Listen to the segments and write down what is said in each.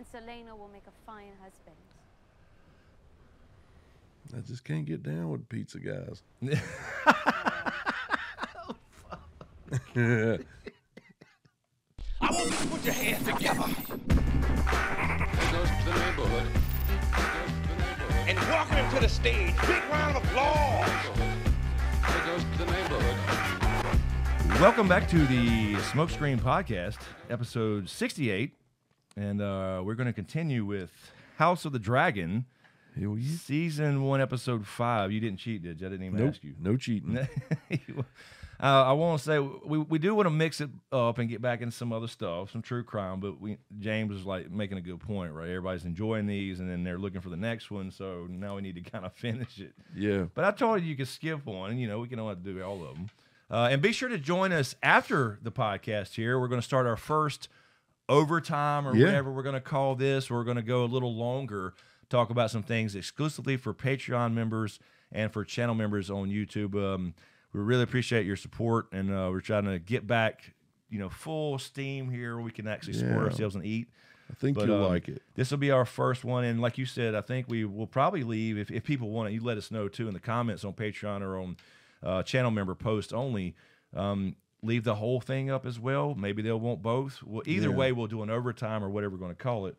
and Ser Laenor will make a fine husband. I just can't get down with pizza guys. I want you to put your hands together There goes the neighborhood. There goes the neighborhood. and welcome him to the stage. Big round of applause. There goes the neighborhood. Welcome back to the Smokescreen Podcast, episode 68. And uh, we're going to continue with House of the Dragon, season one, episode five. You didn't cheat, did you? I didn't even Nope. ask you. No cheating. uh, I want to say we, we do want to mix it up and get back into some other stuff, some true crime. But we James was like making a good point, right? Everybody's enjoying these, and then they're looking for the next one. So now we need to kind of finish it. Yeah. But I told you you could skip one. You know, we can only do all of them. Uh, and be sure to join us after the podcast here. We're going to start our first overtime or Yeah. whatever we're going to call this. We're going to go a little longer, talk about some things exclusively for Patreon members and for channel members on YouTube. Um, we really appreciate your support, and uh, we're trying to get back, you know, full steam here. We can actually support ourselves and eat. I think But, you'll um, like it. This will be our first one, and like you said, I think we will probably leave if, if people want it. You let us know too in the comments on Patreon or on uh, channel member post only. Um, leave the whole thing up as well. Maybe they'll want both. Well, either Yeah. way, we'll do an overtime or whatever we're going to call it.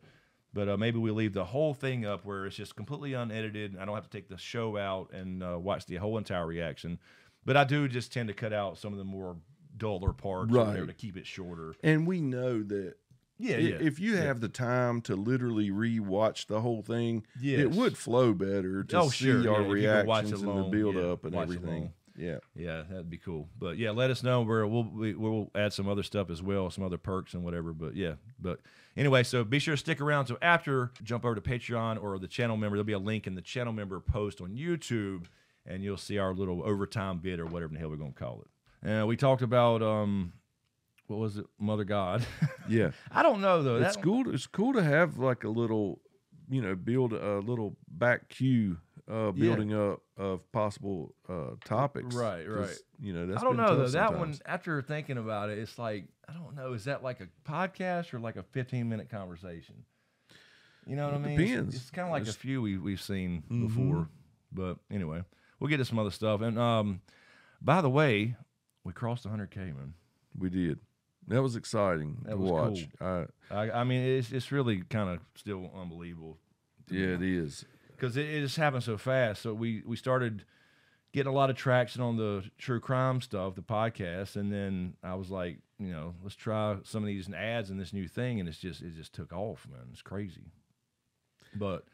But uh, maybe we leave the whole thing up where it's just completely unedited. and I don't have to take the show out and uh, watch the whole entire reaction. But I do just tend to cut out some of the more duller parts Right. whatever to keep it shorter. And we know that Yeah, yeah. if you have the time to literally rewatch the whole thing, it would flow better to Oh, see sure, our yeah, reactions and the build yeah, up and everything. Yeah. Yeah, that'd be cool. But yeah, let us know where we'll we, we'll add some other stuff as well, some other perks and whatever. But yeah, but anyway, so be sure to stick around. So after jump over to Patreon or the channel member, there'll be a link in the channel member post on YouTube, and you'll see our little overtime bit or whatever the hell we're gonna call it. And we talked about um, what was it, Mother God? Yeah. I don't know though. it's cool. To, it's cool to have like a little, you know, build a little back queue, uh, Yeah. building up of possible uh, topics. Right, right. You know, that's I don't know though. That one, after thinking about it, it's like I don't know. Is that like a podcast or like a fifteen minute conversation? You know what I mean? It's- depends. It's, kind of like It's- a few we we've seen Mhm. before, but anyway, we'll get to some other stuff. And um, by the way, we crossed 100k, man. we did. That was exciting That to was watch. I, I, I mean, it's it's really kind of still unbelievable. yeah, me. it is. Because it, it just happened so fast. So we we started getting a lot of traction on the true crime stuff, the podcast, and then I was like, you know, let's try some of these ads and this new thing, and it's just it just took off, man. It's crazy. But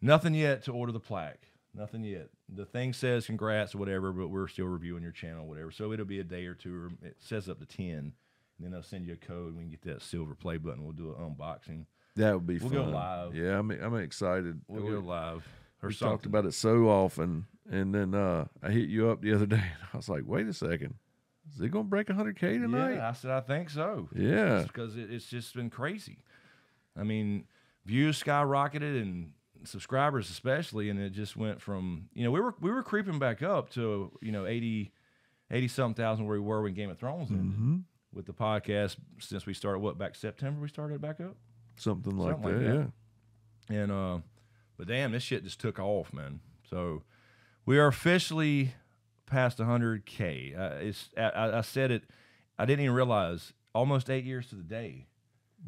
nothing yet to order the plaque. Nothing yet. The thing says congrats or whatever, but we're still reviewing your channel, whatever. So it'll be a day or two, or it says up to ten. And then they'll send you a code. We can get that silver play button. We'll do an unboxing. That would be We'll fun. go live. Yeah, I'm I'm excited. We'll we go live or we something. talked about it so often, and then uh, I hit you up the other day, and I was like, "Wait a second, is it gonna break 100k tonight?" Yeah, I said I think so. Yeah. because it, it's just been crazy. I mean, views skyrocketed and subscribers especially, and it just went from you know we were we were creeping back up to you know 80, 80 something thousand where we were when Game of Thrones ended Mm-hmm. with the podcast since we started what back September we started back up Something like Something like that. that. Yeah. and uh but damn this shit just took off man so we are officially past 100k uh, it's I, I I said it I didn't even realize almost eight years to the day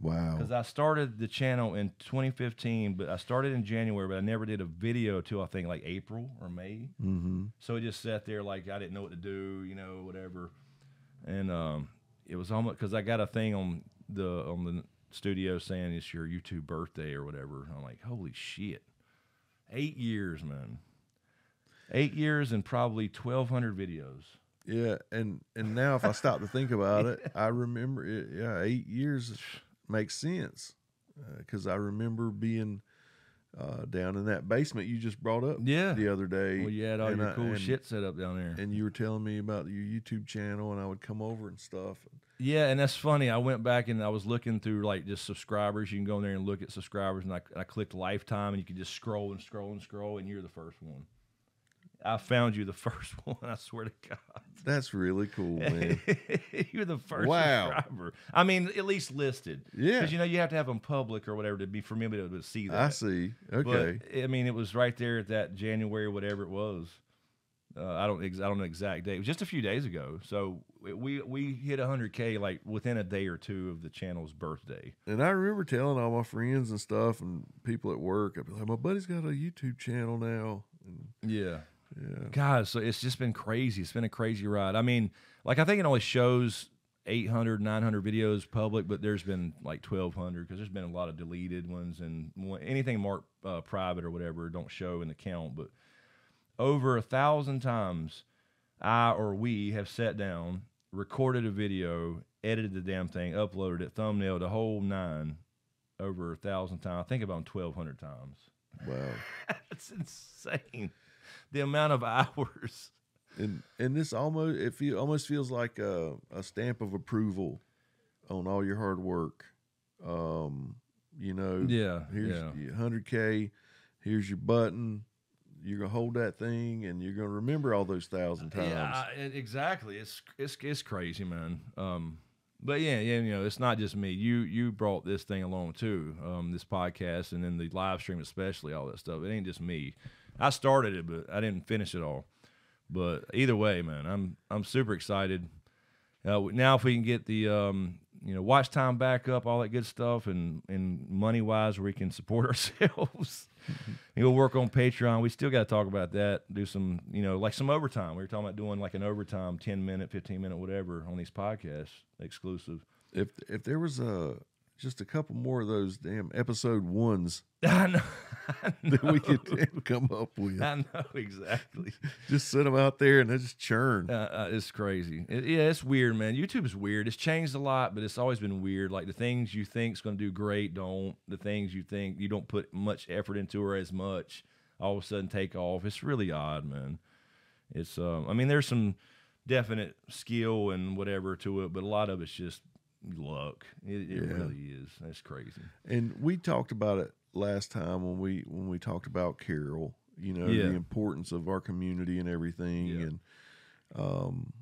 Wow. because I started the channel in 2015, but I started in January, but I never did a video till I think like April or May. Mm-hmm. So it just sat there like I didn't know what to do, you know, whatever. And um, it was almost because I got a thing on the on the studio saying it's your YouTube birthday or whatever. I'm like, holy shit, eight years, man. Eight years and probably 1,200 videos. Yeah, and and now if I stop to think about it, I remember it. Yeah, eight years makes sense because I remember being uh, down in that basement you just brought up. Yeah. the other day. Well, you had all your I- cool and- shit set up down there. and you were telling me about your YouTube channel, and I would come over and stuff. Yeah, and that's funny. I went back and I was looking through like just subscribers. You can go in there and look at subscribers, and I, I clicked lifetime, and you can just scroll and scroll and scroll, and you're the first one. I found you the first one. I swear to God. That's really cool, man. You're the first Wow. subscriber. I mean, at least listed. Yeah. Because you know you have to have them public or whatever to be for me to, to see that. I see. Okay. But I mean, it was right there at that January, whatever it was. Uh, I don't, ex- I don't know exact date. It was just a few days ago. So we we hit 100k like within a day or two of the channel's birthday. And I remember telling all my friends and stuff and people at work, I'd be like, my buddy's got a YouTube channel now. And Yeah. yeah. God, so it's just been crazy. It's been a crazy ride. I mean, like I think it only shows 800, 900 videos public, but there's been like 1,200 because there's been a lot of deleted ones and anything marked uh, private or whatever don't show in the count. But over a thousand times, I or we have sat down, recorded a video, edited the damn thing, uploaded it, thumbnailed the whole nine over a thousand times. I think about 1,200 times. Wow. That's insane. The amount of hours. And and this almost it feel almost feels like a, a stamp of approval on all your hard work. Um, you know, Yeah, here's yeah. your hundred K, here's your button. You're gonna hold that thing and you're gonna remember all those thousand times. Yeah, I- exactly. It's it's it's crazy, man. Um, but yeah, yeah, you know, it's not just me. You you brought this thing along too. Um, this podcast and then the live stream, especially all that stuff. It ain't just me. I started it, but I didn't finish it all. But either way, man, I'm I'm super excited. Uh, now, if we can get the um, you know watch time back up, all that good stuff, and and money wise, where we can support ourselves. we'll work on Patreon. We still got to talk about that. Do some you know like some overtime. We were talking about doing like an overtime, ten minute, fifteen minute, whatever on these podcasts exclusive. if if there was a just a couple more of those damn episode ones I know. I that we could come up with, I know exactly. just set them out there and they just churn. Uh, uh, it's crazy. It- yeah, it's weird, man. YouTube is weird. It's changed a lot, but it's always been weird. Like the things you think's going to do great don't. The things you think you don't put much effort into or as much, all of a sudden take off. It's really odd, man. It's. Um, I mean, there's some definite skill and whatever to it, but a lot of it's just luck. It, it Yeah. really is. That's crazy. And we talked about it last time when we when we talked about Carol. You know Yeah. the importance of our community and everything, Yeah. and um,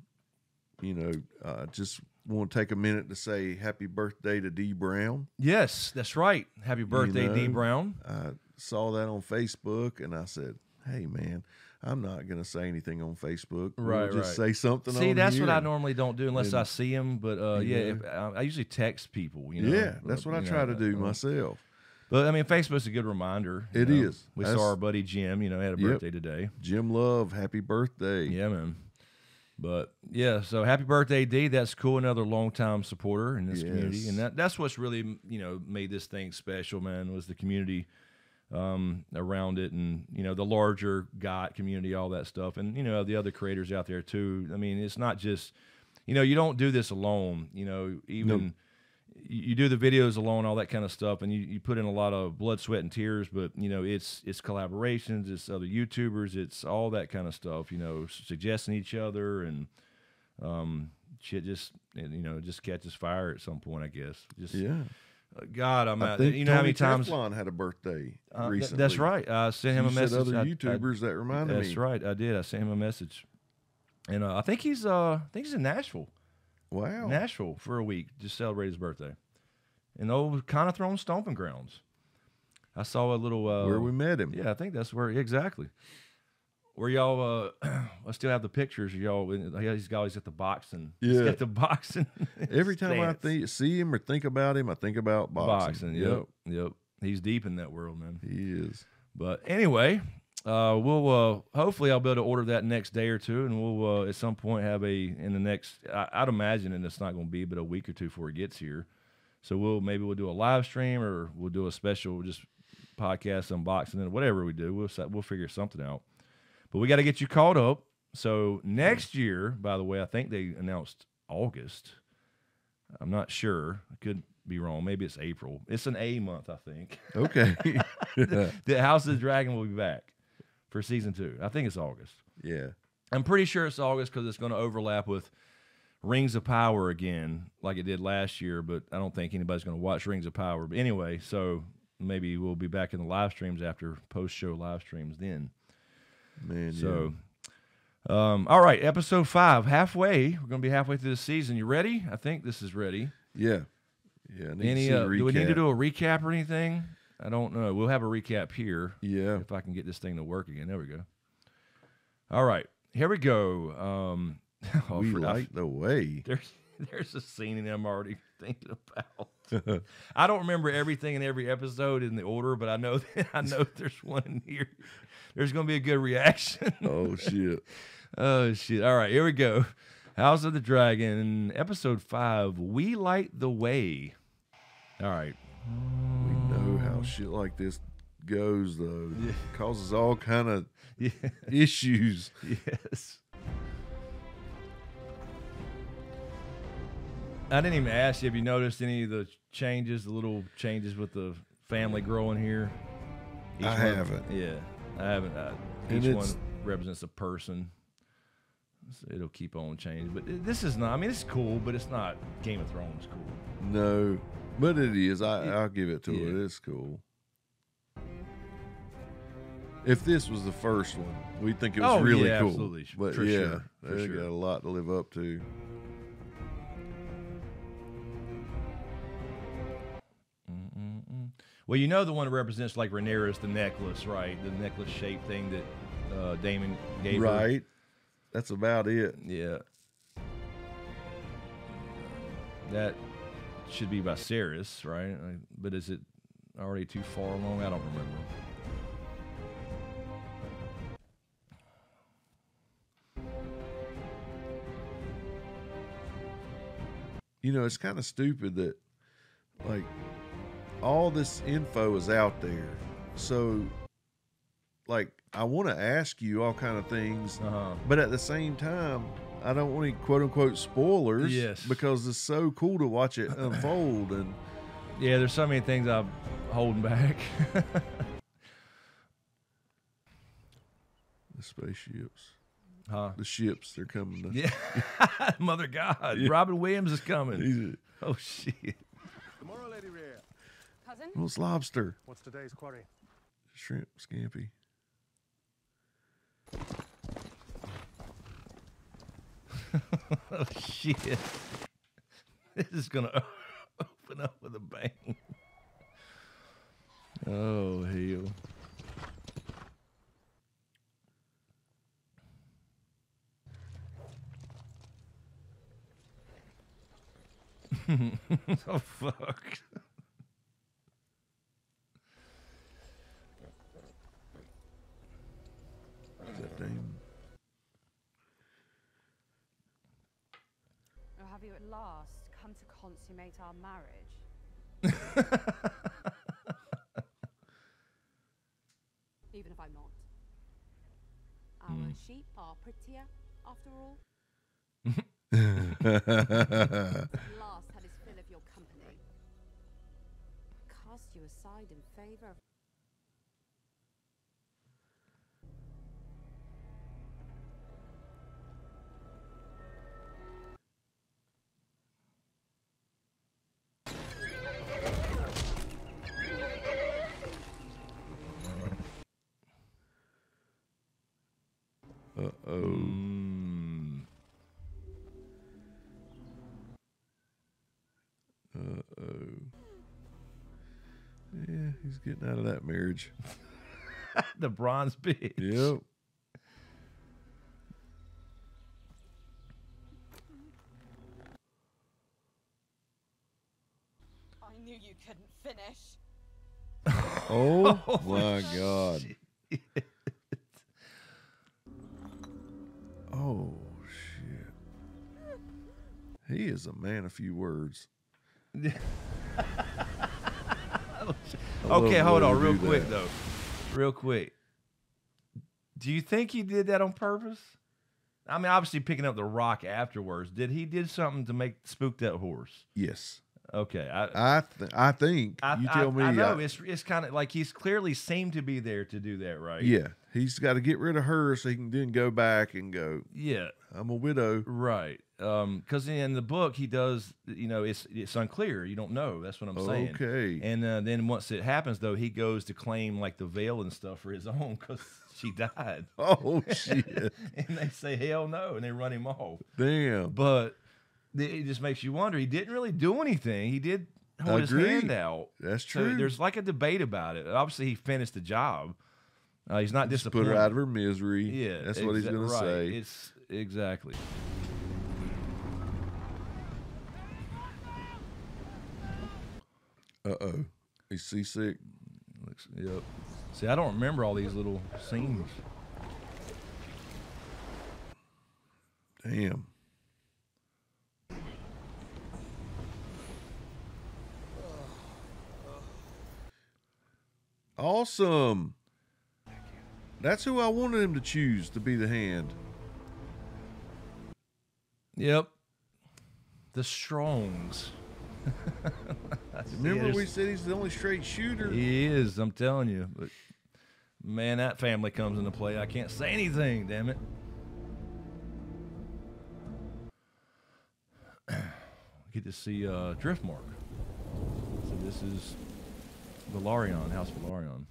you know, uh, just want to take a minute to say happy birthday to D Brown. Yes, that's right. Happy birthday, D know, Brown. I saw that on Facebook, and I said, "Hey, man, I'm not going to say anything on Facebook. We'll Right, just right. say something." See, that's what I normally don't do unless I see them. But uh, yeah, if, I, I usually text people. You know, Yeah, that's what I try know, to do uh, myself. But I mean, Facebook's a good reminder. It know. is. We That's- saw our buddy Jim. You know, had a Yep. birthday today. Jim Love, happy birthday! Yeah, man. But yeah, so happy birthday, D. That's cool. Another longtime supporter in this community, and that that's what's really you know made this thing special, man. Was the community um, around it, and you know the larger GOT community, all that stuff, and you know the other creators out there too. I mean, it's not just you know you don't do this alone. You know, even you you do the videos alone, all that kind of stuff, and you, you put in a lot of blood, sweat, and tears. But you know, it's it's collaborations, it's other YouTubers, it's all that kind of stuff. You know, suggesting each other and um, shit. Just you know, just catches fire at some point, I guess. Just Yeah, God, I'm I out. You know how many Tony times? Teflon had a birthday Uh, recently. that's right. I sent him You a message. Other I- I- YouTubers that reminded that's me. right. I did. I sent him a message, and uh, I think he's uh, I think he's in Nashville. Wow. Nashville for a week, just celebrate his birthday. In old kind of thrown stomping grounds. I saw a little uh, Where we met him. Yeah, I think that's where exactly. Where y'all uh I still have the pictures of y'all he's got always at the boxing. He's Yeah. got the boxing. Every time I think, see him or think about him, I think about boxing. boxing. Yep. Yep. He's deep in that world, man. he is. But anyway, uh, we'll uh, hopefully I'll be able to order that next day or two, and we'll uh, at some point have a in the next. I, I'd imagine, and it's not going to be, but a week or two before it gets here. So we'll maybe we'll do a live stream or we'll do a special just podcast unboxing and whatever we do. We'll sa- we'll figure something out. But we got to get you caught up. So hmm. next year, by the way, I think they announced August. I'm not sure. I could be wrong. Maybe it's April. It's an A month, I think. Okay. the House of the Dragon will be back for season two. I think it's August. yeah. I'm pretty sure it's August because it's going to overlap with Rings of Power again, like it did last year. But I don't think anybody's going to watch Rings of Power. But anyway, so maybe we'll be back in the live streams after post show live streams then. Man. So Um, all right, episode five, halfway. We're gonna be halfway through the season. You ready? I think this is ready. Yeah. Yeah. To Any? Uh, do we need to do a recap or anything? I don't know. We'll have a recap here. Yeah. If I can get this thing to work again. There we go. All right, here we go. Um, oh, we like the way. there's there's a scene in there I'm already thinking about. I don't remember everything in every episode in the order, but I know that, I know there's one in here. There's gonna be a good reaction. oh shit. oh shit! All right, here we go. House of the Dragon, episode five. We light the way. All right. We know how shit like this goes though. It causes all kind of Yeah. issues. Yes. I didn't even ask you. Have you noticed any of the changes, the little changes with the family growing here? I one- haven't. Yeah, I haven't. Uh, each one represents a person. So it'll keep on changing. But this is not. I mean, it's cool, but it's not Game of Thrones cool. No, but it is. I, It- I'll give it to it. It's cool. If this was the first one, we'd think it was Oh, really yeah, cool. absolutely. But For yeah, sure. They sure. got a lot to live up to. Well, you know the one that represents like Rhaenyra's the necklace, right? The necklace shaped thing that uh, Daemon gave her. Right. That's about it. Yeah. That should be by Viserys, right? But is it already too far along? I don't remember. You know, it's kind of stupid that, like, all this info is out there. So, like, I want to ask you all kind of things, Uh-huh. but at the same time, I don't want any quote unquote spoilers. Yes. Because it's so cool to watch it unfold. And Yeah, there's so many things I'm holding back. the spaceships, huh? the ships, they're coming. To, Yeah. Mother God. Yeah. Robin Williams is coming. He's Oh, shit. Tomorrow, Lady Cousin? well, it's lobster, What's today's quarry? shrimp, scampi. Oh, shit. This is going to open up with a bang. Oh, hell. oh, fuck. Is that Daemon? Or have you at last come to consummate our marriage? Even if I'm not. Our hmm. sheep are prettier, after all. Last had his fill of your company. Cast you aside in favour of. Getting out of that marriage. the bronze bitch. Yep. I knew you couldn't finish. Oh, oh, my God. Oh shit. He is a man of few words. Oh, Okay, hold on, real quick that. though. Real quick. Do you think he did that on purpose? I mean, obviously picking up the rock afterwards. Did he did something to make spook that horse? Yes, Okay, I, I th- I think I, you tell I- me. I know it's it's kind of like he's clearly seemed to be there to do that, right? yeah, he's got to get rid of her so he can then go back and go. yeah, I'm a widow. right. Because in the book he does, you know, it's it's unclear. You don't know. That's what I'm saying. Okay. And uh, then once it happens, though, he goes to claim like the veil and stuff for his own because she died. Oh shit! and they say hell no, and they run him off. Damn. But it just makes you wonder. He didn't really do anything. He did hold his hand out. That's So true. there's like a debate about it. Obviously, he finished the job. Uh, he's not Just put her out of her misery. Yeah, that's what he's gonna right. say. It's exactly. Uh oh, he's seasick. Looks, yep. See, I don't remember all these little scenes. Damn. Awesome. That's who I wanted him to choose to be the hand. Yep. The Strongs. Remember we said he's the only straight shooter. He is. I'm telling you. But man, that family comes into play. I can't say anything. Damn it. Get to see uh, Driftmark. So this is Velaryon, House Velaryon.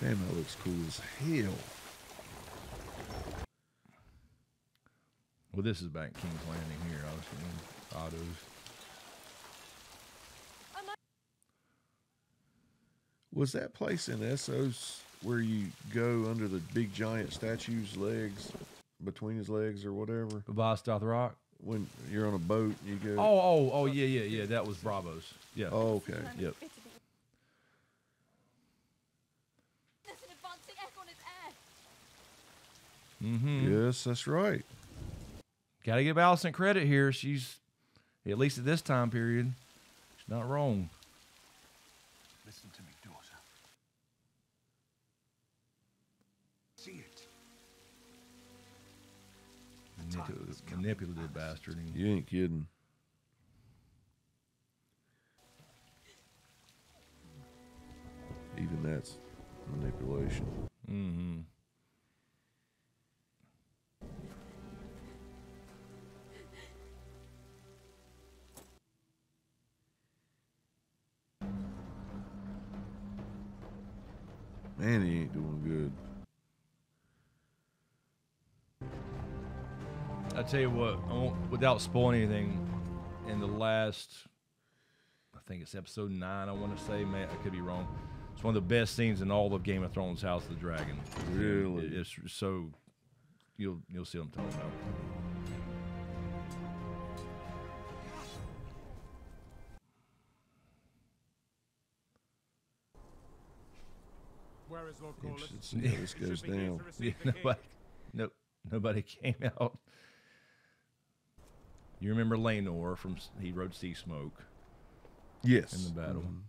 Damn, that looks cool as hell. Well, this is back King's Landing here. Obviously, Was that place in Essos where you go under the big giant statue's legs, between his legs or whatever? Vostoth Rock. When you're on a boat, you go. Oh, oh, oh, yeah, yeah, yeah. That was Braavos. Yeah. Oh, okay. Yep. There's an advancing egg on its air. Mm-hmm. Yes, that's right. Got to give Alicent credit here. She's, at least at this time period, she's not wrong. Listen to me, daughter. See it. Manipulative, manipulative bastard. You ain't kidding. Even that's manipulation. Mm-hmm. I tell you what, I won't, without spoiling anything, in the last, I think it's episode nine. I want to say, man, I could be wrong. It's one of the best scenes in all of Game of Thrones: House of the Dragon. Really? It- it's so you'll you'll see what I'm talking about. Where is Lord Interested to see how this goes down. Yeah, nobody, no, nobody came out. You remember Laenor from he wrote Seasmoke Yes. in the battle. Mhm.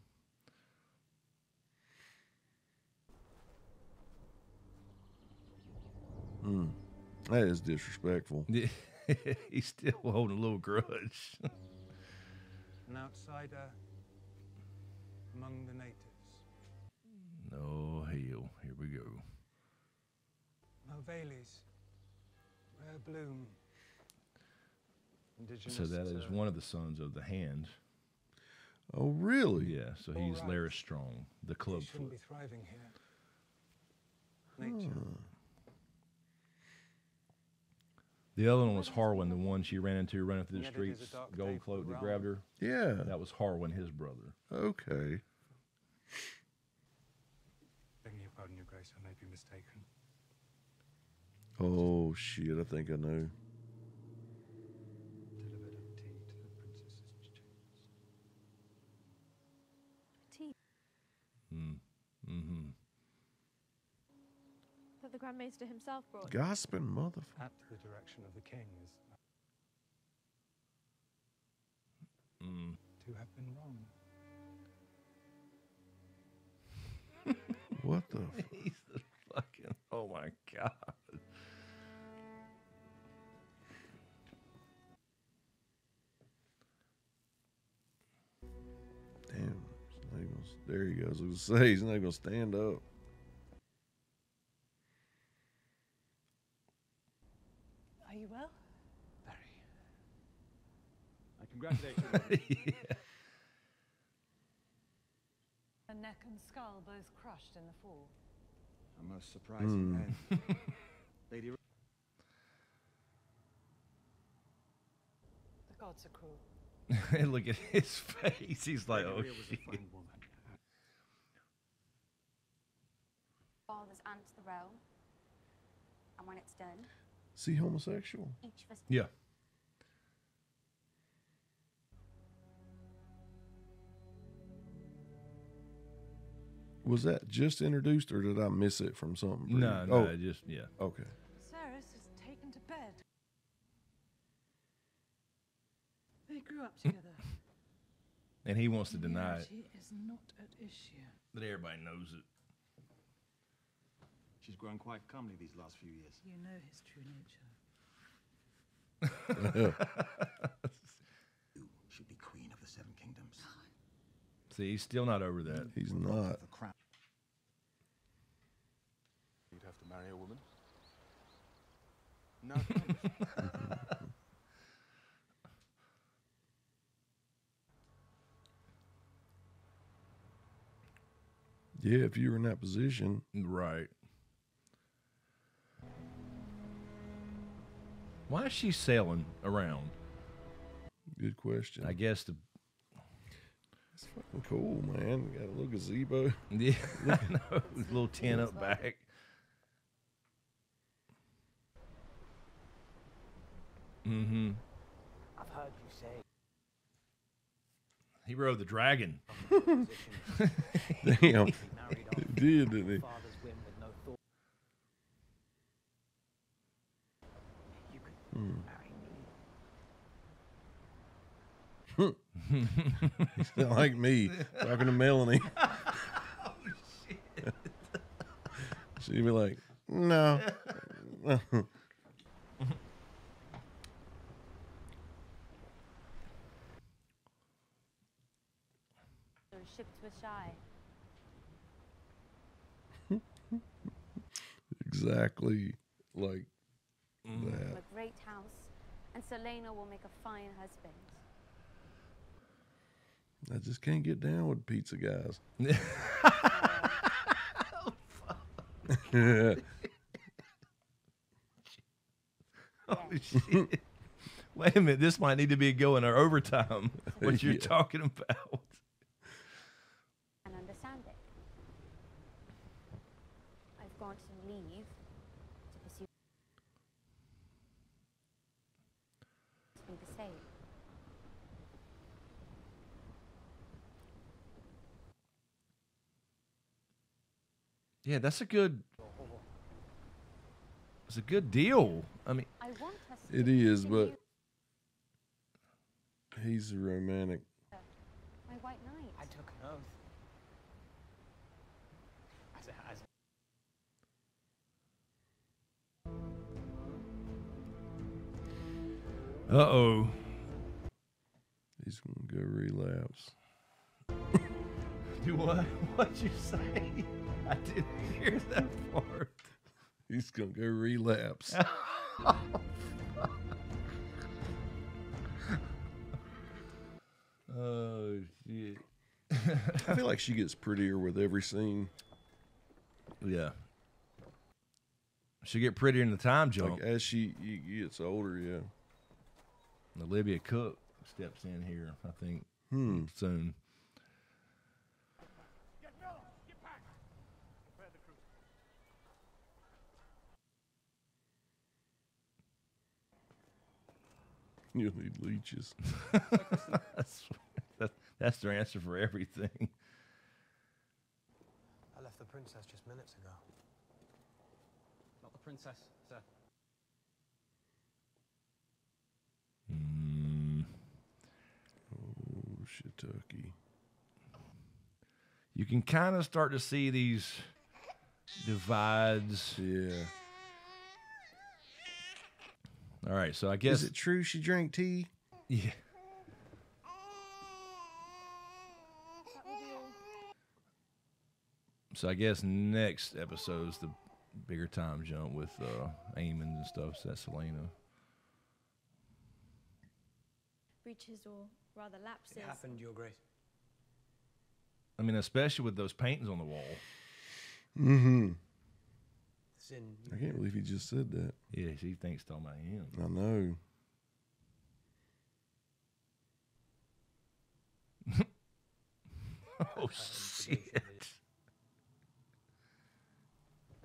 Mm. That is disrespectful. He's still holding a little grudge. An outsider among the natives. oh hell, here we go. Malvelis. Rare bloom. Indigenous So that is to- one of the sons of the Hand. Oh, really? Yeah, so All he's right. Larys Strong, the They club shouldn't foot. be thriving here. Nature. The other one was Harwin, the one she ran into running through the Yet it is a streets, gold for cloak the that grabbed her. Yeah. That was Harwin, his brother. Okay. Begging your pardon, Your Grace, I may be mistaken. Oh shit! I think I know. Delivered a tea to the princess's chambers. Tea Mm. Mm-hmm. that the Grand Maester himself brought. Gasping motherfucker. At the direction of the king is Mm. to have been wrong. What the? F- He's the fucking. Oh my god. There he goes. I was say he's not gonna stand up. Are you well? Very. I congratulate you. yeah. Neck and skull both crushed in the fall. A most surprising mm. Lady The gods are cruel. Look at his face. He's like, oh, shit. Was shit. a fine woman. Father's ants the realm. And when it's done, See homosexual? each of us Yeah. Was that just introduced, or did I miss it from something? Bree? No, no, Oh, just yeah. okay. Ceres is taken to bed. They grew up together. And he wants to deny it, She is not at issue. but everybody knows it. She's grown quite comely these last few years. You know his true nature. You should be queen of the Seven Kingdoms. See, he's still not over that. He's not. of The crown. You'd have to marry a woman. No. Yeah, if you were in that position, Right. Why is she sailing around? good question. I guess the It's fucking cool, man. We Got a little gazebo. yeah, I know, little tent up back. Mm-hmm. I've heard you say He rode the dragon. Damn, he did, didn't he? father's whim with no thought. You could Hmm. He's not like me talking to Melanie. oh shit! She'd be like, "No." Those ships were shy. exactly like Mm. that. A great house. And Ser Laenor will make a fine husband. I just can't get down with pizza guys. Oh shit! Wait a minute, this might need to be going our overtime. What you're Yeah. talking about? and understanding. I've granted him leave to pursue to be the same. Yeah, that's a good. It's a good deal. I mean, I want us It to is, but he's a romantic. my white knight. I took an oath. As a, uh oh. He's gonna go relapse. Do what? What'd you say? I didn't hear that part. He's gonna go relapse. Oh shit. I feel like she gets prettier with every scene. Yeah. She get prettier in the time jump. Like as she gets older, yeah. Olivia Cooke steps in here, I think, Hmm. soon. You'll need leeches. that's, that, that's their answer for everything. I left the princess just minutes ago. not the princess, sir. Mm, Oh, shiitake. you can kind of start to see these divides. Yeah. All right, so I guess Is it true she drank tea? yeah. That will be all. So I guess next episode's the bigger time jump with uh Eamon and stuff. So that's Selena. Breaches or Rather lapses. It happened, Your Grace. I mean, especially with those paintings on the wall. Mm-hmm. Sin. I can't believe he just said that. Yes, he thinks talking about him. I know. Oh shit. shit!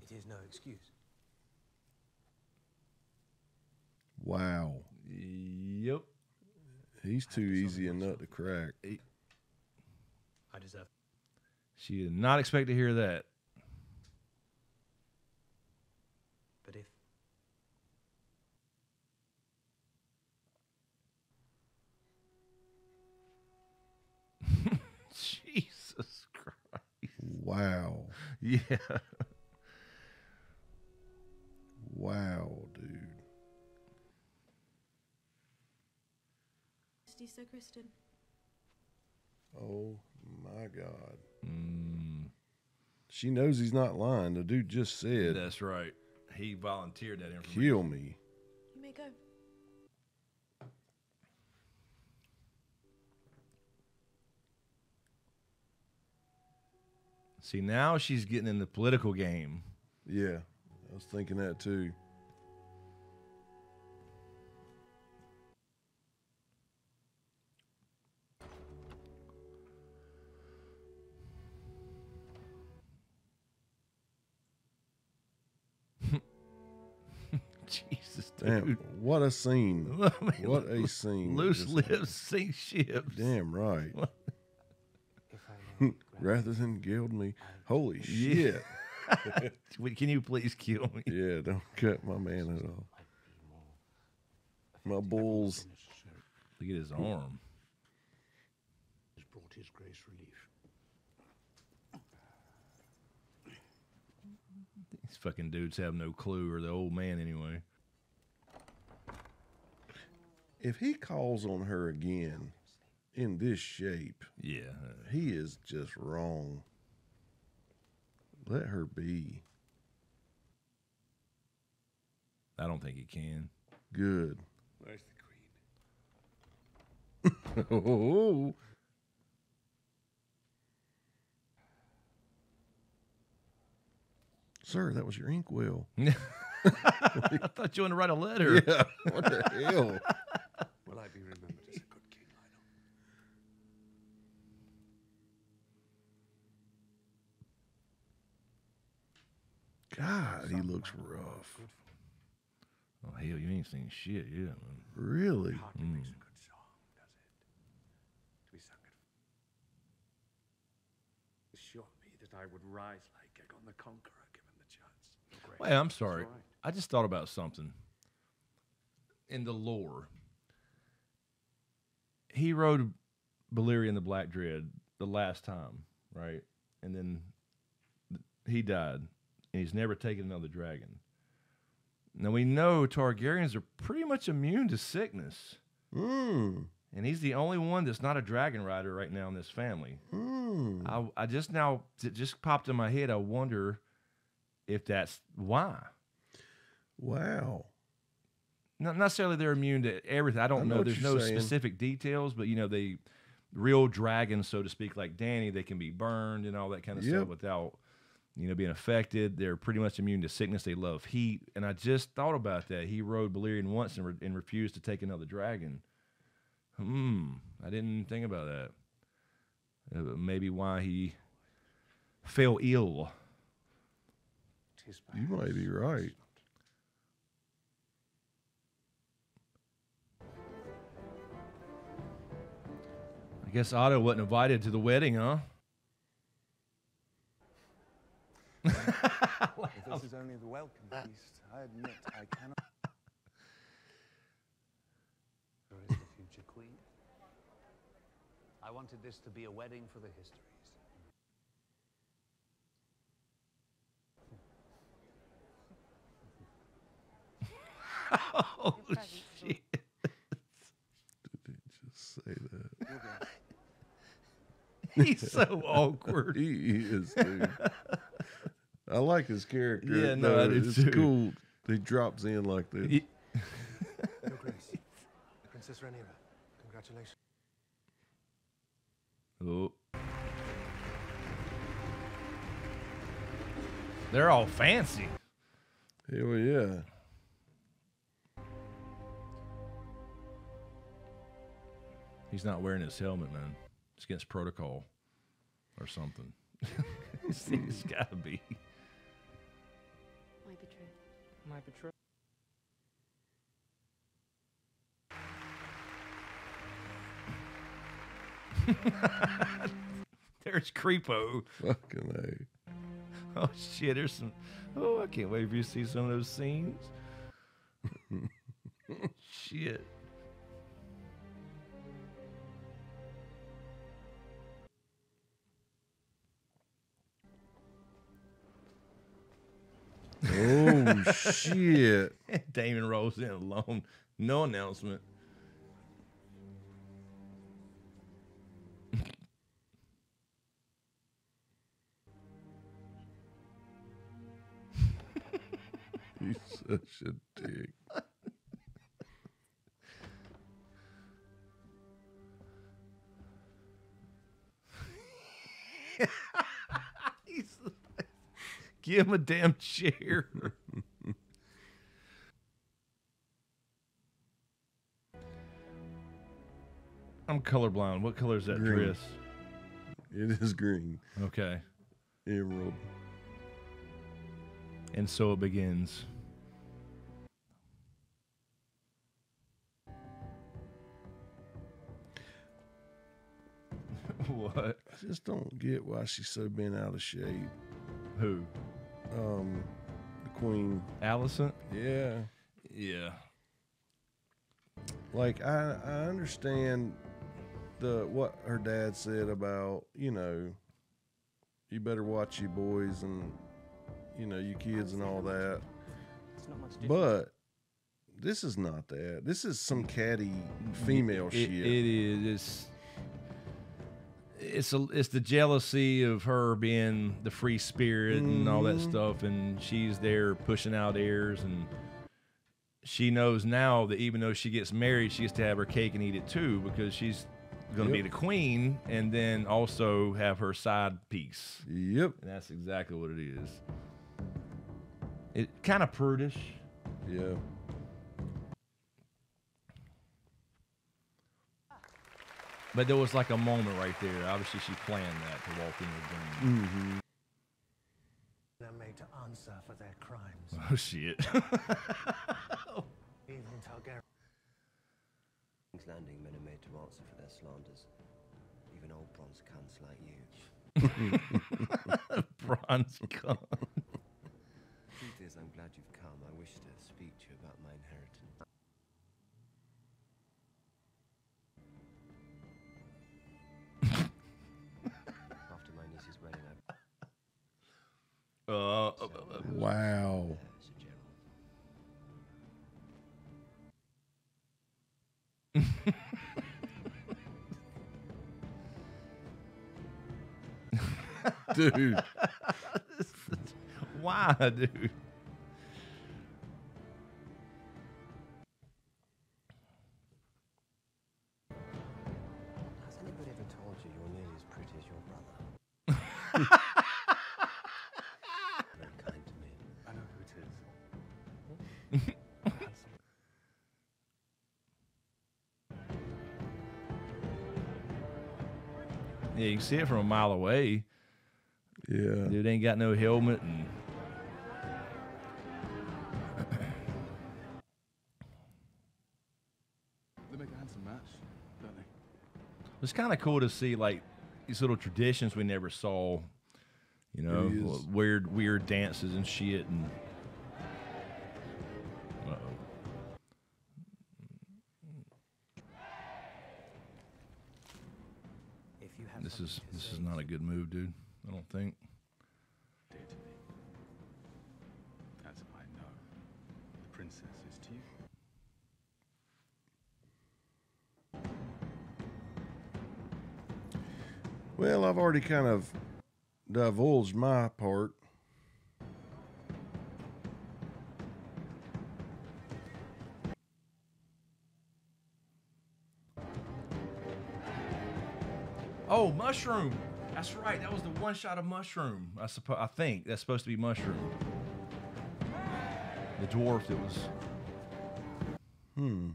It is no excuse. Wow. Yep. He's too easy a nut to crack. I deserve. She did not expect to hear that. But if Jesus Christ. Wow. Yeah. Wow, dude. Majesty, Ser Criston. Oh my God. Mm, She knows he's not lying. The dude just said, that's right. He volunteered that information. kill me. You may go. See, now she's getting in the political game. Yeah, I was thinking that too. Jesus, Damn, dude. what a scene. I mean, What a scene. Loose lips sink ships. Damn right. if I may, grant Rather than gild me. Holy Yeah. shit. Can you please kill me? Yeah, don't cut my man at all. My bulls. Look at his arm. Has brought his grace relief. These fucking dudes have no clue, or the old man anyway. If he calls on her again in this shape, Yeah. he is just wrong. Let her be. I don't think he can. Good. Where's the queen? Oh, Sir, that was your inkwell. I thought you wanted to write a letter. Yeah. What the hell? Will I be remembered as a good king, Lyonel? God, he looks rough. Oh hell, you ain't seen shit yet, man. Really? Mm. makes a good song, does it? To be sung at Assure me that I would rise like Aegon the Conqueror given the chance. Your Grace. Wait, I'm sorry. all right. I just thought about something. In the lore, he rode Balerion the Black Dread the last time, right? And then he died, and he's never taken another dragon. Now we know Targaryens are pretty much immune to sickness, Mm. and he's the only one that's not a dragon rider right now in this family. Mm. I, I just now it just popped in my head. I wonder if that's why. Wow. Not necessarily they're immune to everything. I don't I know know. There's no saying. specific details, but you know they real dragons, so to speak, like Danny, they can be burned and all that kind of Yep. stuff without you know being affected. They're pretty much immune to sickness. They love heat, and I just thought about that. He rode Balerion once and, re- and refused to take another dragon. Hmm, I didn't think about that. Uh, maybe why he fell ill. You might be right. I guess Otto wasn't invited to the wedding, huh? If this is only the welcome feast, I admit I cannot. Where is the future queen? I wanted this to be a wedding for the histories. oh shit! Did he just say that? He's so awkward. He is, dude. I like his character. Yeah, no, it's too. cool. He drops in like this. Your Grace, Princess Rhaenyra, congratulations. Oh. They're all fancy. Hell yeah. He's not wearing his helmet, man. It's against protocol or something. He's gotta be. Might be true. Might be true. There's Creepo. Fucking A. Oh shit, there's some. Oh, I can't wait for you to see some of those scenes. shit. Shit. Daemon rolls in alone. No announcement. He's such a dick. Give him a damn chair. I'm colorblind. What color is that Green. dress? It is green. Okay. Emerald. And so it begins. what? I just don't get why she's so bent out of shape. Who? Um, the queen. Alicent? Yeah. Yeah. Like I, I understand the what her dad said about you know you better watch your boys and you know your kids and all that. It's not much. But this is not that. This is some catty female It- shit. it is. It's it's a, it's the jealousy of her being the free spirit and all that Mhm. stuff, and she's there pushing out airs, and she knows now that even though she gets married, she gets to have her cake and eat it too because she's going to be the queen, and then also have her side piece. Yep. And that's exactly what it is. It kind of prudish. Yeah. But there was like a moment right there. Obviously, she planned that to walk in the dream. Mm-hmm. They're made to answer for their crimes. Oh shit! Even Targaryen. King's Landing men are made to answer for their slanders. Even old bronze cunts like you. Bronze gun. Truth is, I'm glad you've come. I wish to speak to you about my inheritance. After my niece's wedding, I Uh, uh, uh, Wow. Dude. Why, dude? Has anybody ever told you you're nearly as pretty as your brother? Kind to me. I know who it is. Yeah, you can see it from a mile away. Yeah. Dude ain't got no helmet and They make a handsome match, don't they? it's kind of cool to see like these little traditions we never saw. You know, It is. weird, weird dances and shit. And uh-oh. If you have this is this is not a good move, dude. I don't think. Dear to me. As I know. The princess is to you. Well, I've already kind of divulged my part. Oh, mushroom! That's right. That was the one shot of mushroom. I suppose. I think that's supposed to be mushroom. The dwarf that was. Hmm.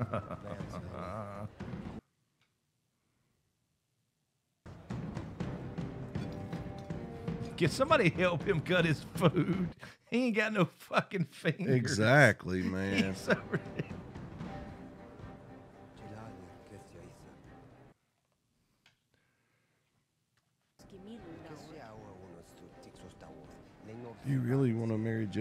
Can somebody help him cut his food? He ain't got no fucking fingers. Exactly, man. He's so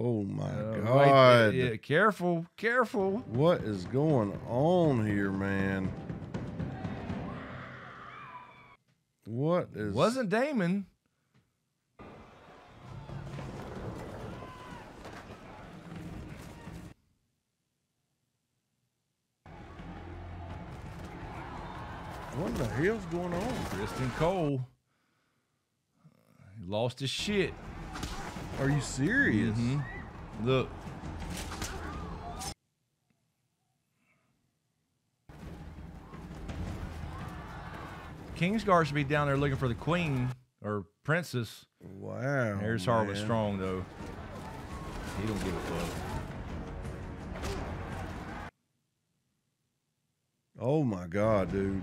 Oh my Uh, God! right, yeah, careful, careful. What is going on here, man? What is? Wasn't Daemon? What the hell's going on? Criston Cole. He lost his shit. Are you serious? Mhm. Look. Kingsguard should be down there looking for the queen or princess. Wow. There's Harwin man. Strong though. He don't give a fuck. Oh my God, dude.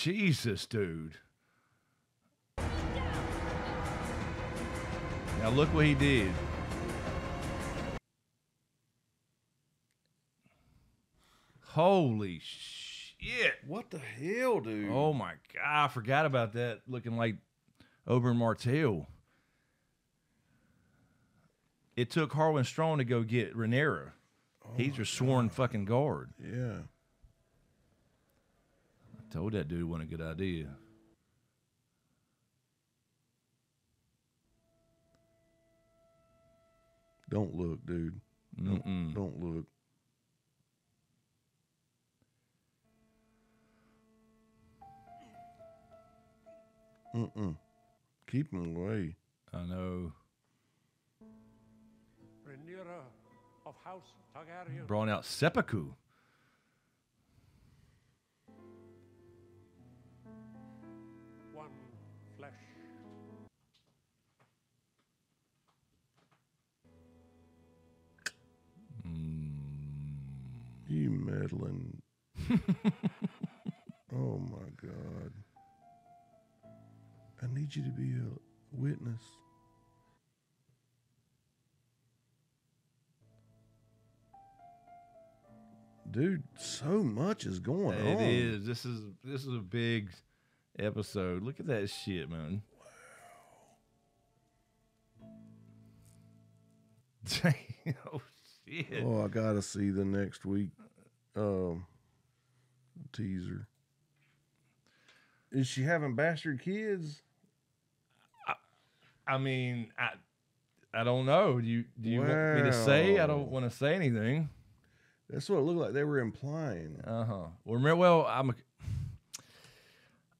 Jesus, dude. Now look what he did. Holy shit. What the hell, dude? Oh my god, I forgot about that looking like Oberyn Martell. It took Harwin Strong to go get Rhaenyra. Oh, He's your sworn fucking guard. Yeah. I told that dude it wasn't a good idea. Don't look, dude. Don't, don't look. Mm-mm. Keep him away. I know. Rhaenyra of House Targaryen. Brought out Seppuku. You meddling. oh my God. I need you to be a witness. Dude, so much is going It on. is. This is this is a big episode. Look at that shit, man. Wow. oh shit. Oh, I gotta see the next week um teaser. Is she having bastard kids? I mean, I I don't know. Do you do you want me to say? I don't want to say anything. That's what it looked like they were implying. Uh huh. Well, remember, well, I'm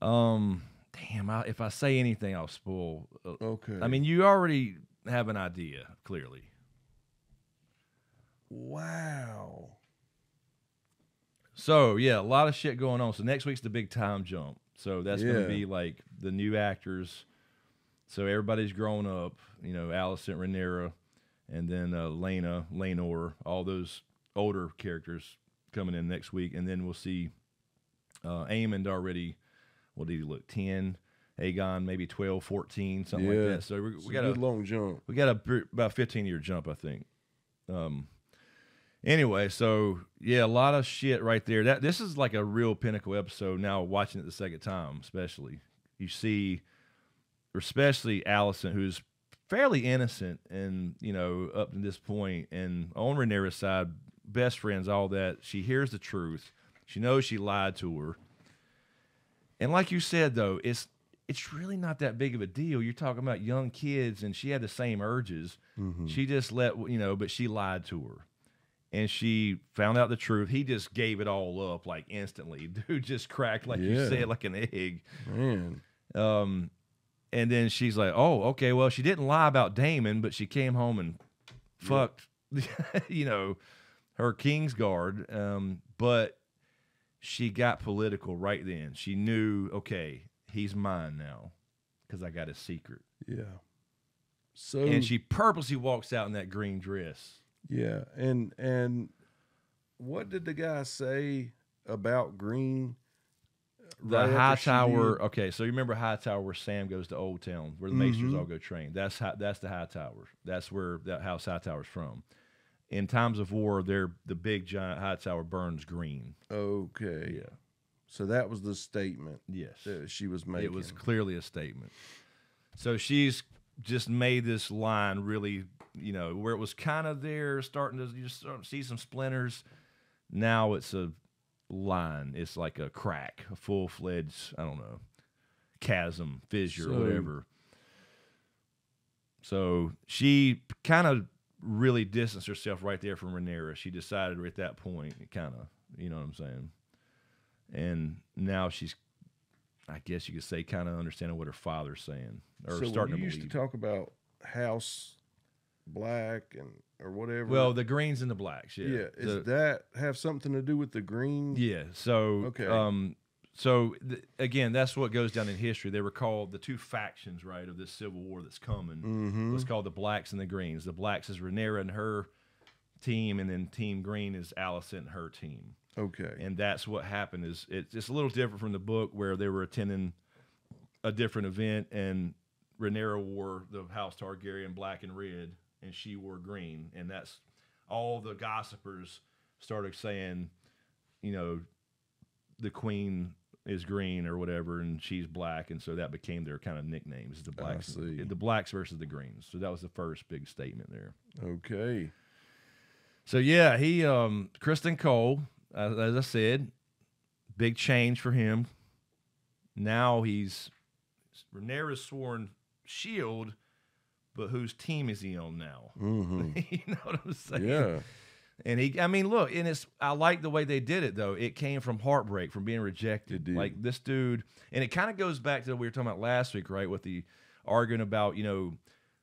a. Um, damn. I, if I say anything, I'll spoil. uh, Okay. I mean, you already have an idea, clearly. Wow. So yeah, a lot of shit going on. So next week's the big time jump. So that's Yeah. gonna be like the new actors. So everybody's grown up. You know, Alicent Rhaenyra, and then uh, Laena, Laenor, all those older characters coming in next week, and then we'll see uh, Aemond already. What did he look? Ten. Aegon maybe 12, 14, something Yeah. like that. So we, we got a good long jump. we got a about 15 year jump, I think. Um, anyway, so yeah, a lot of shit right there. That this is like a real pinnacle episode. Now watching it the second time, especially you see, especially Alicent, who's fairly innocent, and you know, up to this point, and on Rhaenyra's side, best friends, all that. She hears the truth. She knows she lied to her. And like you said, though, it's it's really not that big of a deal. You're talking about young kids, and she had the same urges. Mhm. She just let you know, but she lied to her, and she found out the truth. He just gave it all up like instantly. Dude just cracked like you Yeah. said, like an egg. Man. Um, and then she's like, "Oh, okay. Well, she didn't lie about Daemon, but she came home and fucked, you know, her King's Guard. Um, but she got political right then. She knew, okay, he's mine now because I got his secret. Yeah. So and she purposely walks out in that green dress. Yeah, and and what did the guy say about Green? The Hightower. Okay, so you remember Hightower where Sam goes to Oldtown, where the Maesters Mhm. all go train. That's how, that's the Hightower. That's where that house Hightower's from. In times of war, they're the big giant Hightower burns green. Okay. Yeah. So that was the statement. Yes. That she was making. It was clearly a statement. So she's just made this line really, you know, where it was kind of there, starting to you just start to see some splinters. Now it's a line. It's like a crack, a full fledged, I don't know, chasm, fissure, So- whatever. So she kind of really distanced herself right there from Rhaenyra. She decided at that point, kind of, you know what I'm saying. And now she's, I guess you could say, kind of understanding what her father's saying or so starting to used believe. to talk about House Black and or whatever. well, the greens and the blacks, yeah. yeah, is The- that have something to do with the green? Yeah. So Okay. Um, so th- again, that's what goes down in history. They were called the two factions, right, of this civil war that's coming. Mhm. Was called the blacks and the greens. The blacks is Rhaenyra and her team, and then Team Green is Alicent and her team. Okay. And that's what happened. Is it's just a little different from the book where they were attending a different event, and Rhaenyra wore the House Targaryen black and red, and she wore green, and that's all the gossipers started saying, you know, the queen is green or whatever, and she's black, and so that became their kind of nicknames, the blacks, the blacks versus the greens. So that was the first big statement there. Okay. So yeah, he um Criston Cole, as, as I said, big change for him. Now he's Rhaenyra's sworn shield, but whose team is he on now? Mhm. you know what I'm saying? Yeah. And he, I mean, look, and it's I like the way they did it though. It came from heartbreak, from being rejected. Like this dude, and it kind of goes back to what we were talking about last week, right? With the arguing about, you know,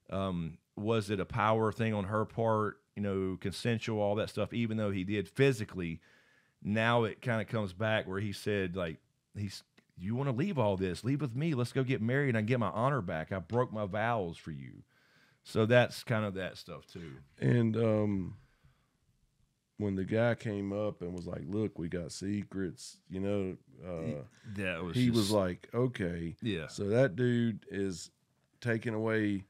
um, was it a power thing on her part, you know, consensual, all that stuff, even though he did physically. Now it kind of comes back where he said, like, he's you want to leave all this, leave with me, let's go get married and I get my honor back. I broke my vows for you. So that's kind of that stuff too. And um, when the guy came up and was like, "Look, we got secrets," you know, uh, that was he was like, "Okay, Yeah. So that dude is taking away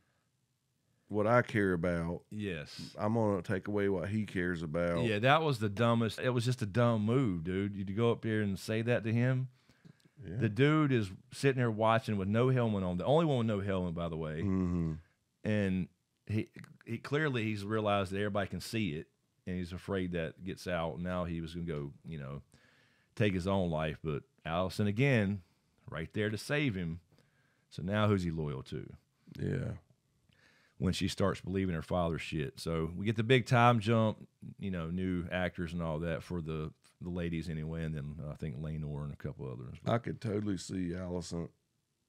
what I care about. Yes, I'm gonna take away what he cares about. Yeah, that was the dumbest. It was just a dumb move, dude. You to go up there and say that to him. The dude is sitting there watching with no helmet on. The only one with no helmet, by the way. Mm-hmm. And he, he clearly he's realized that everybody can see it, and he's afraid that gets out. Now he was gonna go, you know, take his own life. But Alicent again, right there to save him. So now who's he loyal to? Yeah. When she starts believing her father's shit. So we get the big time jump, you know, new actors and all that for the the ladies anyway, and then uh, I think Laenor and a couple others. I could totally see Alicent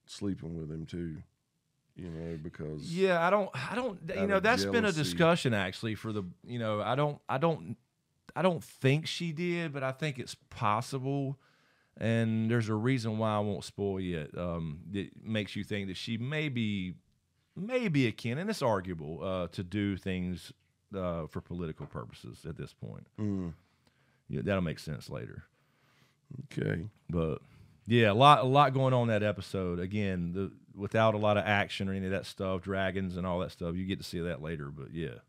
sleeping with him too. You know, because Yeah, I don't, I don't, you know, that's been a discussion actually for the, you know, I don't, I don't, I don't think she did, but I think it's possible. And there's a reason why I won't spoil yet. Um, that makes you think that she may be, may be akin, and it's arguable, uh, to do things uh, for political purposes at this point. Mm. Yeah, that'll make sense later. Okay. But yeah, a lot, a lot going on in that episode. Again, the without a lot of action or any of that stuff, dragons and all that stuff. You get to see that later. But yeah,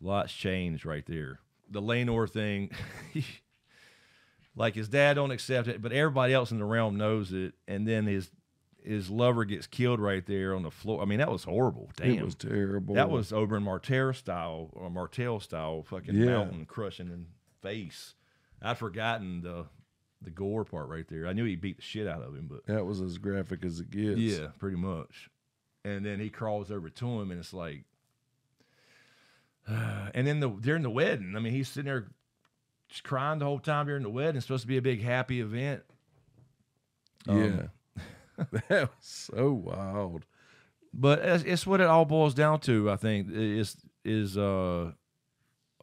lots changed right there. The Laenor thing, like his dad don't accept it, but everybody else in the realm knows it. And then his his lover gets killed right there on the floor. I mean, that was horrible. Damn, It was terrible. That was Oberyn Martell style or Martell style fucking Yeah. mountain crushing in face. I'd forgotten the the gore part right there. I knew he beat the shit out of him, but that was as graphic as it gets. yeah, pretty much. And then he crawls over to him, and it's like, and then the during the wedding, I mean, he's sitting there just crying the whole time during the wedding. It's supposed to be a big happy event. Um, Yeah. that was so wild. But it's, it's what it all boils down to. I think is is uh,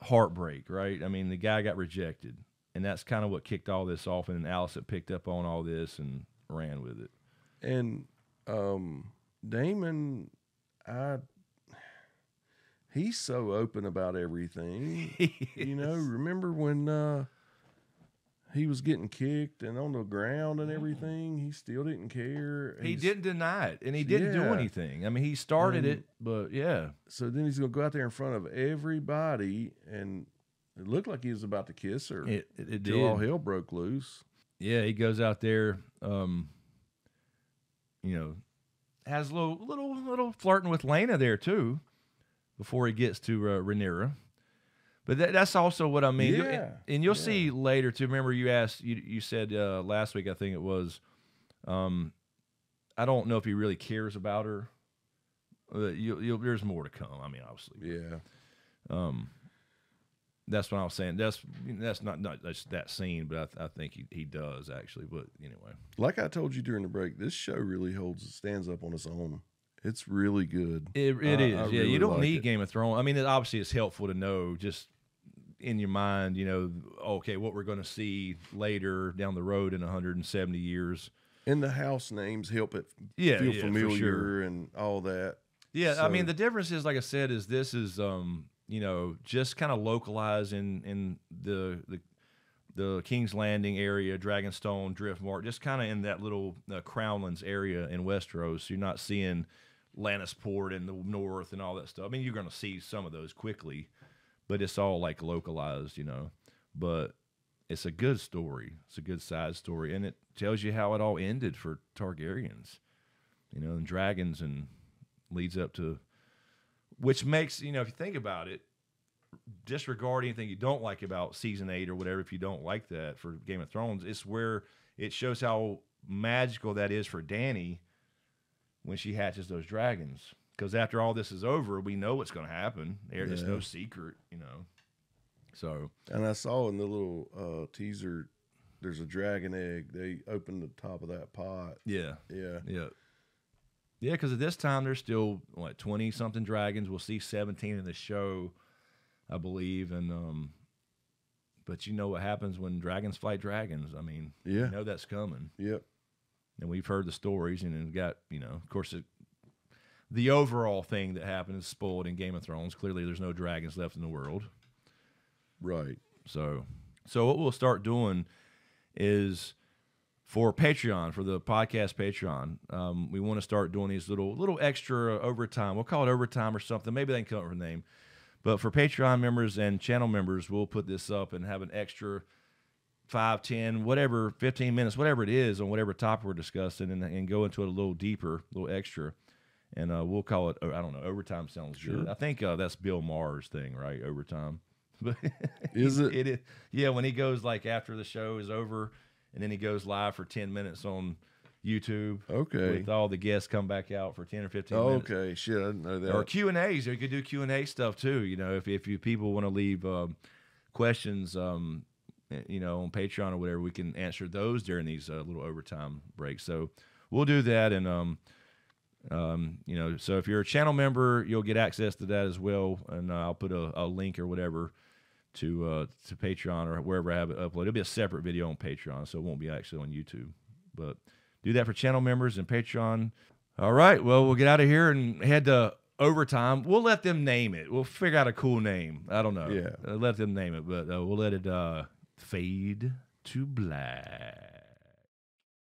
heartbreak, right? I mean, the guy got rejected, and that's kind of what kicked all this off. And Alicent picked up on all this and ran with it. And um Daemon, I he's so open about everything. you know, remember when uh he was getting kicked and on the ground and everything, he still didn't care. He He's- didn't deny it, and he didn't do anything. I mean, he started And- it, but yeah, So then he's gonna go out there in front of everybody and it looked like he was about to kiss her. it it, it till all hell broke loose. Yeah, he goes out there, um, you know, has a little little little flirting with Laena there too, before he gets to uh, Rhaenyra. But that, that's also what I mean. Yeah, and you'll see later too. Remember, you asked, you you said uh, last week, I think it was, um, I don't know if he really cares about her. Uh, you, you'll, there's more to come. I mean, obviously, Yeah. um, that's what I was saying. That's that's not not that's that scene, but I, I think he, he does actually. But anyway, Like I told you during the break, this show really holds stands up on its own. It's really good. It, it I- is. I yeah, really you don't like need it. Game of Thrones. I mean, it obviously it's helpful to know just in your mind, you know, okay, what we're going to see later down the road in 170 years. And the house names help it Yeah, feel yeah, familiar sure. and all that. Yeah, I mean, the difference is, like I said, is this is, um, you know, just kind of localized in in the the the King's Landing area, Dragonstone, Driftmark, just kind of in that little uh, Crownlands area in Westeros. You're not seeing Lannisport in the north and all that stuff. I mean, you're going to see some of those quickly, but it's all like localized, you know. But it's a good story. It's a good side story, and it tells you how it all ended for Targaryens, you know, and dragons, and leads up to, which makes you know if you think about it, disregard anything you don't like about season eight or whatever. If you don't like that for Game of Thrones, it's where it shows how magical that is for Dany when she hatches those dragons. Because after all this is over, we know what's going to happen. There- It's no secret, you know. So And I saw in the little uh, teaser, there's a dragon egg. They opened the top of that pot. yeah, Yeah. yeah, yeah. Because at this time, there's still what twenty something dragons. We'll see seventeen in the show, I believe, and um. But you know what happens when dragons fight dragons. I mean, Yeah. you know that's coming. Yep. and we've heard the stories and got you know of course it, the overall thing that happened is spoiled in game of thrones. Clearly there's no dragons left in the world. Right. so so what we'll start doing is for patreon for the podcast patreon um, we want to start doing these little little extra overtime. We'll call it overtime or something. Maybe they can come up with a name. But for patreon members and channel members we'll put this up and have an extra five, ten, whatever, fifteen minutes, whatever it is, on whatever topic we're discussing, and, and go into it a little deeper, a little extra, and uh, we'll call it. I don't know. Overtime sounds good. I think uh, that's Bill Maher's thing, right? Overtime. But Is it? It is. Yeah, when he goes like after the show is over, and then he goes live for ten minutes on YouTube. Okay. With all the guests come back out for ten or fifteen Oh, minutes okay. Shit, I didn't know that. or Q and A's. You could do Q and A stuff too. You know, if if you people want to leave um, questions, um, eh, you know, on Patreon or whatever, we can answer those during these uh, little overtime breaks. So we'll do that, and um, um, you know, so if you're a channel member, you'll get access to that as well, and uh, I'll put a, a link or whatever to uh, to Patreon or wherever I have it uploaded. It'll be a separate video on Patreon, so it won't be actually on YouTube. But do that for channel members and Patreon. All right, well, we'll get out of here and head to overtime. We'll let them name it. We'll figure out a cool name. I don't know. Yeah. Uh, let them name it, but uh, we'll let it uh, fade to black.